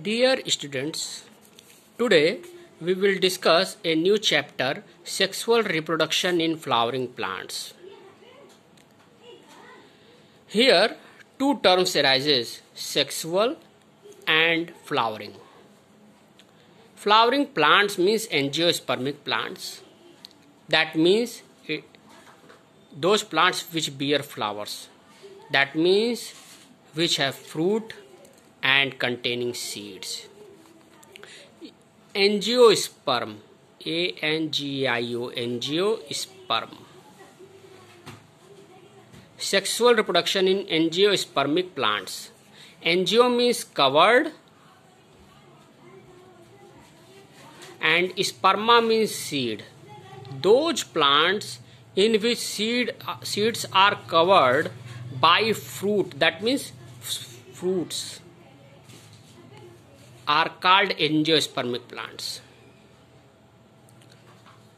Dear students, today we will discuss a new chapter Sexual Reproduction in Flowering Plants. Here two terms arises sexual and flowering. Flowering plants means angiospermic plants. That means it, those plants which bear flowers. That means which have fruit and containing seeds. Angiosperm A N G I O angiosperm. Sexual reproduction in angiospermic plants. Angio means covered and sperma means seed. Those plants in which seed uh, seeds are covered by fruit that means fruits are called angiospermic plants.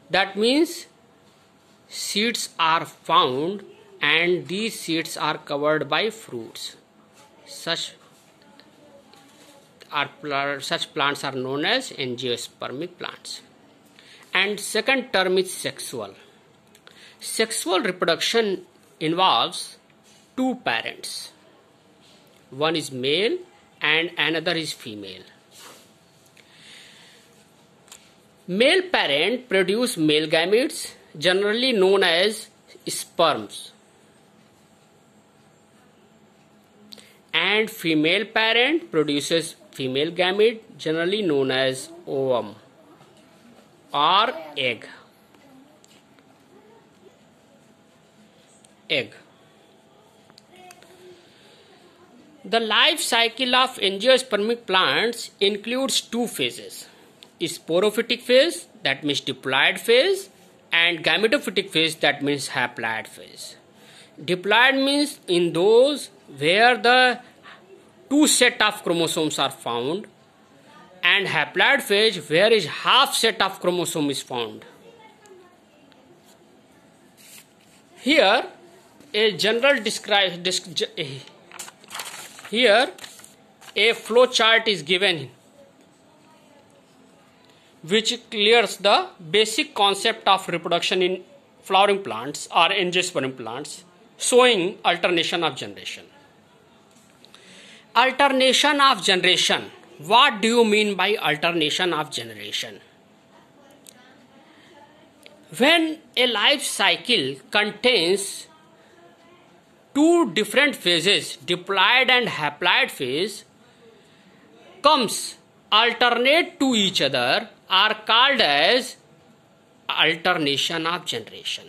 That means seeds are found and these seeds are covered by fruits. Such are such plants are known as angiospermic plants. And second term is sexual. Sexual reproduction involves two parents. One is male and another is female. Male parent produce male gametes generally known as sperms. And female parent produces female gamete generally known as ovum or egg. Egg. The life cycle of angiospermic plants includes two phases sporophytic phase that means diploid phase and gametophytic phase that means haploid phase. Diploid means in those where the two set of chromosomes are found and haploid phase where is half set of chromosome is found. Here a general describe here a flow chart is given which clears the basic concept of reproduction in flowering plants or angiosperm plants, showing alternation of generation. Alternation of generation. What do you mean by alternation of generation? When a life cycle contains two different phases, diploid and haploid phase, comes alternate to each other are called as alternation of generation.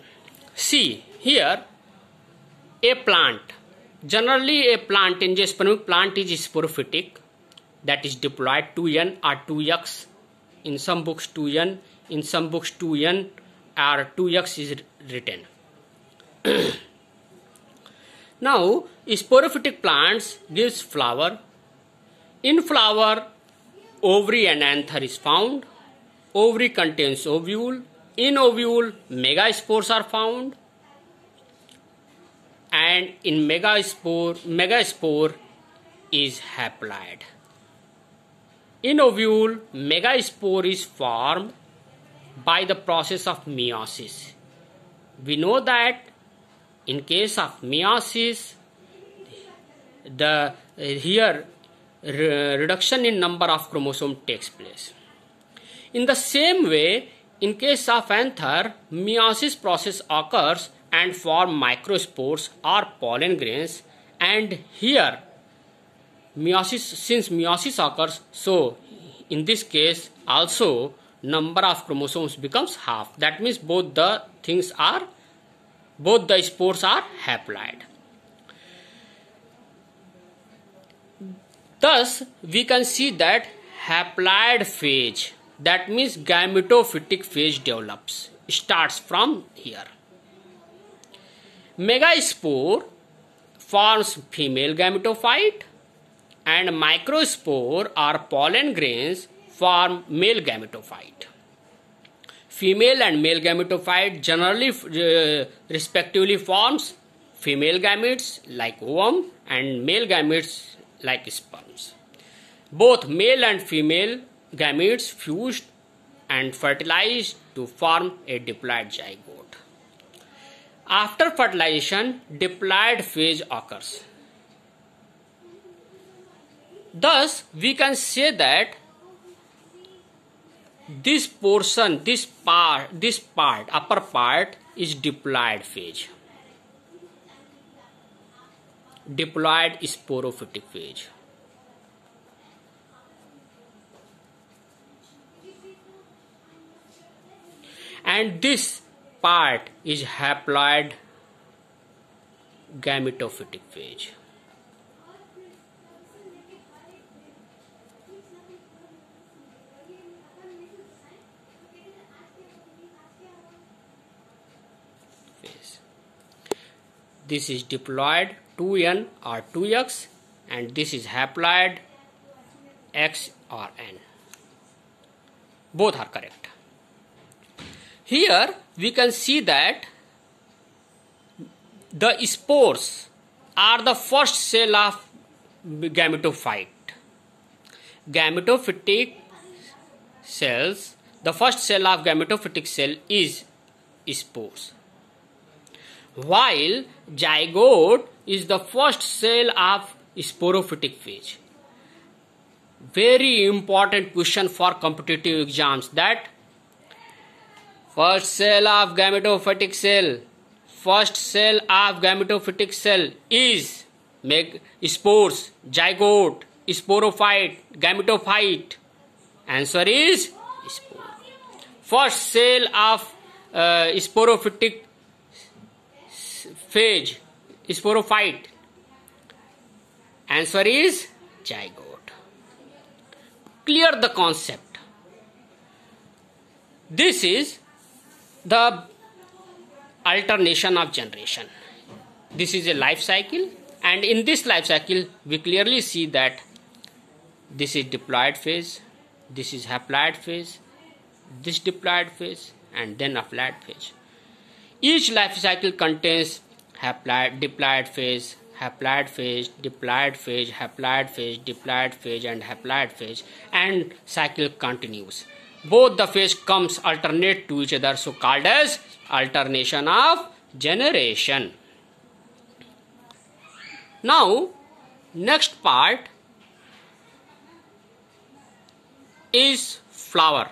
See here a plant. Generally a plant in angiospermic plant is sporophytic that is diploid 2n or 2x. In some books 2n, in some books 2n or 2x is written. now sporophytic plants gives flower. In flower ovary and anther is found Ovary contains ovule. In ovule, megaspores are found. And in megaspore, megaspore is haploid. In ovule, megaspore is formed by the process of meiosis. We know that in case of meiosis, the here reduction in number of chromosome takes place. In the same way, in case of anther, meiosis process occurs and form microspores or pollen grains and here meiosis since meiosis occurs so in this case also number of chromosomes becomes half that means both the things are both the spores are haploid thus we can see that haploid phase that means gametophytic phase develops starts from here. Megaspore forms female gametophyte and microspore or pollen grains form male gametophyte. Female and male gametophyte generally uh, respectively forms female gametes like ovum and male gametes like sperms both male and female gametes fused and fertilized to form a diploid zygote. After fertilization, diploid phase occurs. Thus, we can say that this portion, this part, this part, upper part is diploid phase. Diploid sporophytic phase. And this part is haploid gametophytic phase. This is diploid 2n or 2x and this is haploid x or n. Both are correct. Here we can see that the spores are the first cell of gametophyte. Gametophytic cells the first cell of gametophytic cell is spores while zygote is the first cell of sporophytic phase. Very important question for competitive exams that first cell of gametophytic cell first cell of gametophytic cell is make spores zygote sporophyte gametophyte answer is spore first cell of uh, sporophytic phase, sporophyte? Answer is zygote. Clear the concept. This is the alternation of generation. This is a life cycle and in this life cycle we clearly see that this is diploid phase, this is haploid phase, this diploid phase and then haploid phase. Each life cycle contains haploid, diploid phase, haploid phase, diploid phase, haploid phase, diploid phase and haploid phase and cycle continues. Both the phase comes alternate to each other so called as alternation of generation. Now next part is flower.